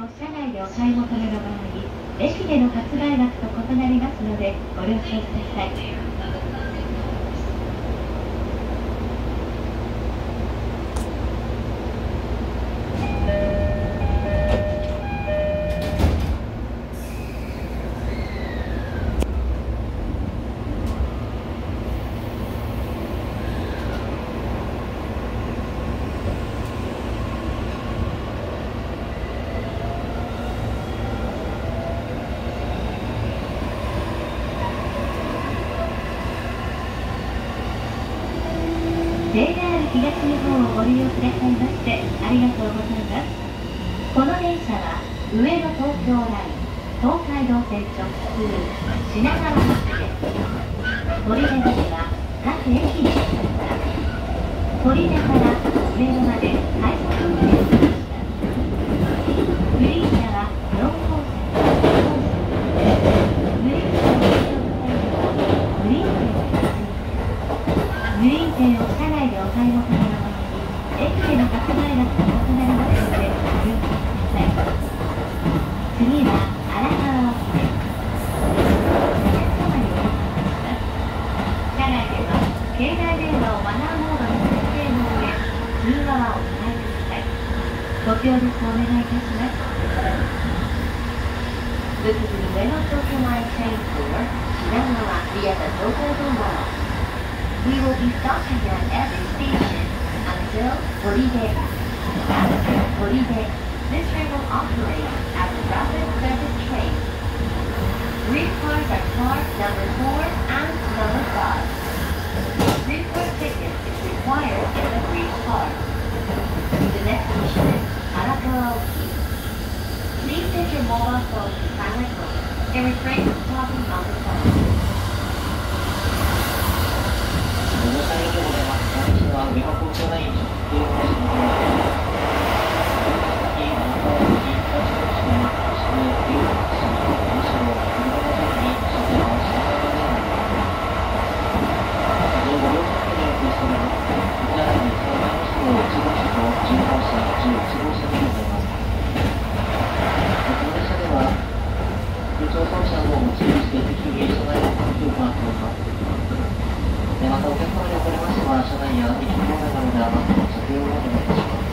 を車内でお買い求めの場合、駅での発売額と異なりますのでご了承ください。JR 東日本をご利用くださいましてありがとうございますこの電車は上野東京ライン東海道線直通品川駅です取手までは各駅に着きました取手から上野まで快速運転しましたグリーン車は4号線4号線グリーン車を利用さいのグリーン券を車内でお買い求めの場合駅での発売額と異なりますのでご了承ください次は荒川沖ですお客様にお願いします車内では携帯電話をマナーモードに設定の上通話はお控えくださいご協力お願いいたします This is the Ueno Tokyo Line train 4, Shinagawa via the Tokyo Line. We will be stopping at every station until Horide. Horide, this train will operate as a rapid service train. Three cars are car number 4 and number 5. Three car ticket is required in the green car. The next station is Arakawa-oki. Please take your mobile phone to silent mode and refrain from talking on the phone. 者まして、適宜車内換気を行っております。また、お客様におかれましては、車内や駅の方などではマスクの着用をお願いいたします。